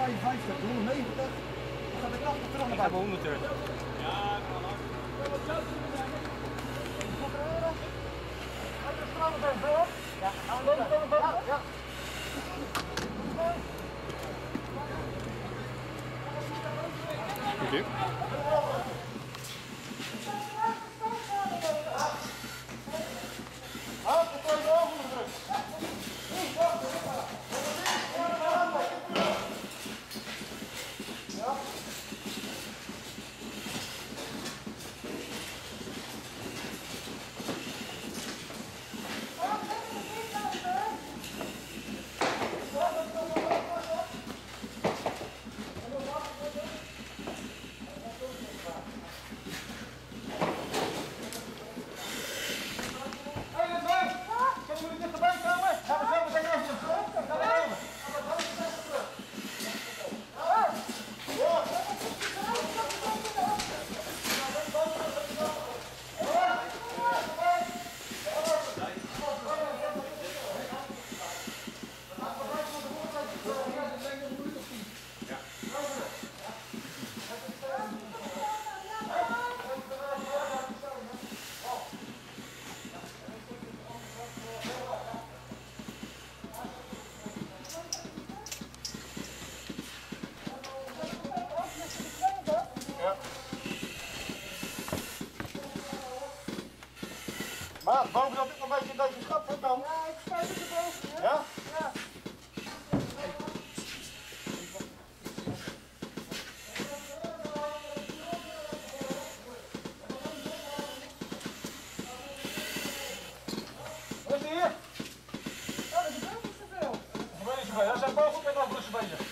55, 190. Dan gaat de 80 terug naar buiten. 100 terug. Ja, ja. Oké. Maar bovenop dit nog een beetje deze schap voor dan. Ja, ik spuit het erboven. Ja? Ja. Wat is hier? Ja, dat is ook niet zoveel. Dat is zoveel. Dat zijn bovenop en afblussen bij je.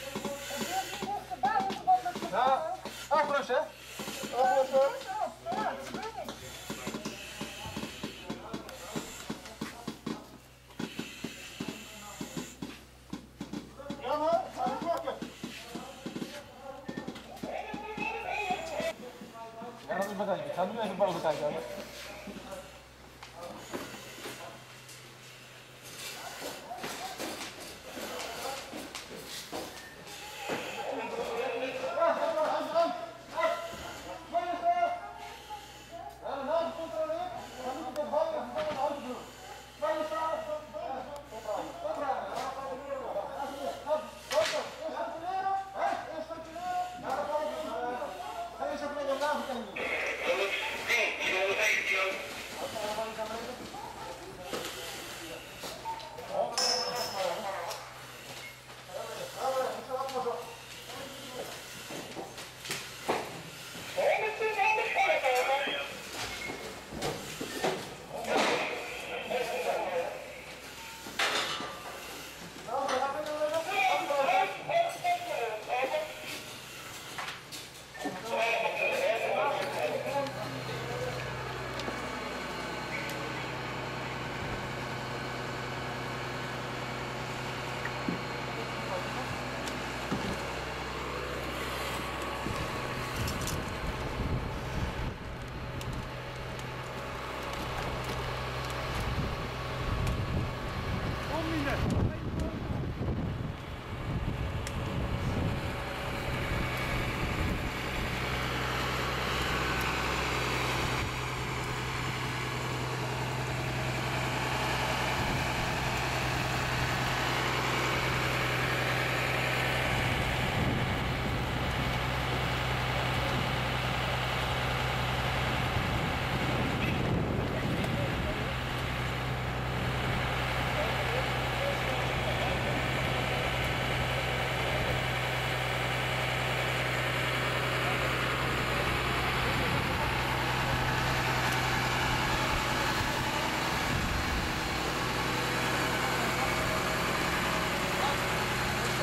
Welcome.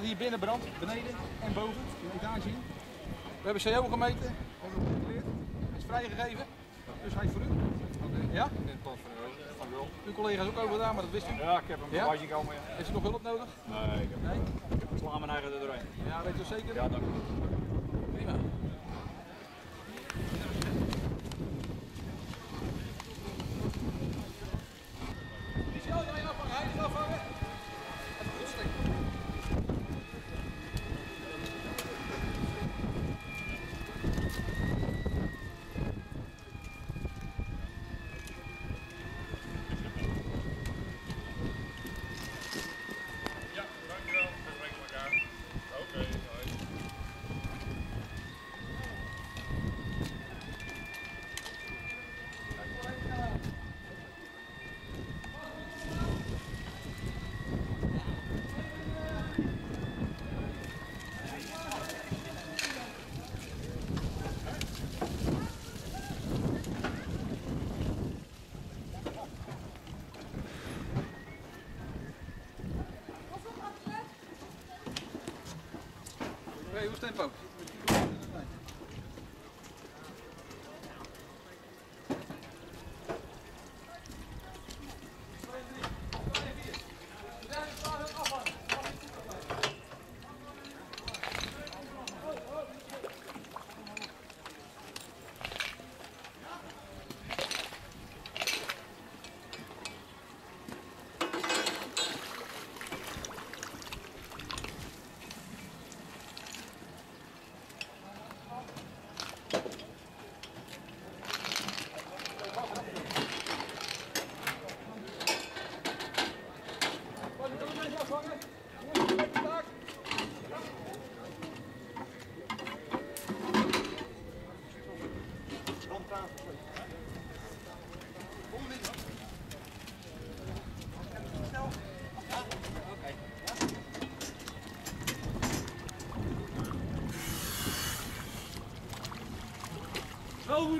Wat hier binnen brandt, beneden en boven, in de etage in. We hebben CO gemeten, we hebben gecleared. Hij is vrijgegeven, dus hij is voor u. Ja? In het pand van de van Wil. Uw collega is ook over daar, maar dat wist u. Ja, ik heb hem Ja? een beetje komen. Ja. Heeft u nog hulp nodig? Nee, ik heb Nee? ik sla mijn eigen er doorheen. Ja, weet u zeker? Ja, dank u. Prima. Oké, hoe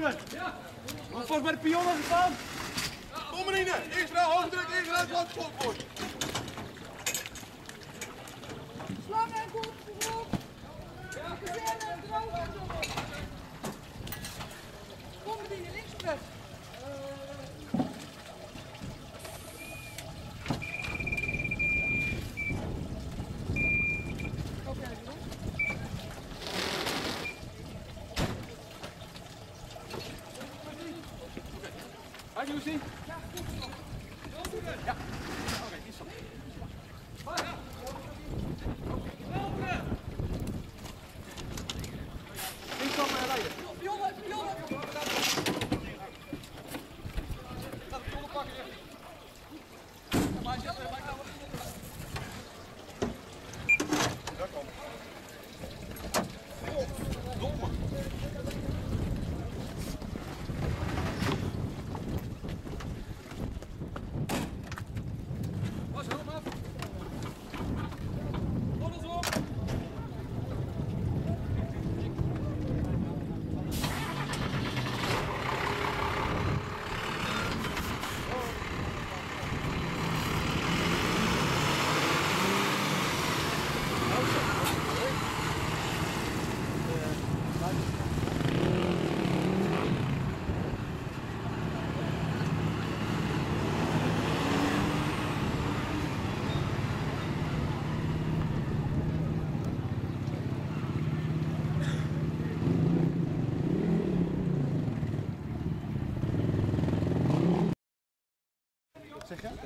tempo? Wat vast bij de pionnen gestaan? Kom Marine, Israël, hoogdruk, Israël, wat schot wordt. Slang en goed, goed. Ja. Kazerne, droog en zo. Kom bedienen, links of rechts? Oké, doen. Hi, Lucy. Instappen en rijden. Pionnen, pionnen. Laat de tollen pakken. Maar hij zet er, maar ik kan Was helm af. Gordels op.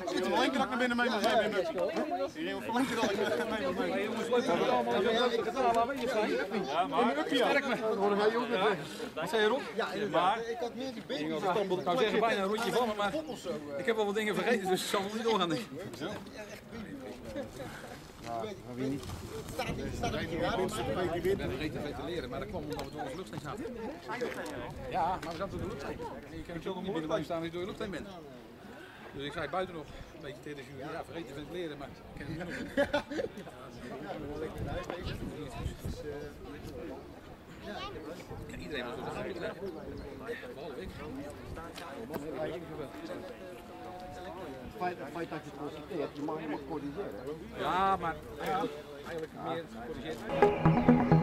Ik zit al één keer dat ik naar binnen mee mag zijn. Hier, voor één keer al ik mee mag mee. Jongens, leuk dat allemaal zo gezellig aanwezig zijn. Ja, maar... Sterk me. Wat zei je Rob? Maar... Ik zou zeggen bijna een rondje van me, maar ik heb wel wat dingen vergeten, dus ik zal nog niet doorgaan. Denk ik. Ik ben vergeten veel te leren, maar dat kwam omdat we door onze lucht zaten. Ja, maar we zaten door de lucht heen. En je kan natuurlijk niet binnen blijven staan als je door de lucht heen bent. Dus ik zei buiten nog een beetje tegen de jury, ja vergeten te leren, maar ik ken het niet. Ja, iedereen was door de lucht heen. Behalve ik. Feit, het feit dat je het constateert, je mag, je mag corrigeren. Ja, maar eigenlijk, eigenlijk meer gecorrigeerd.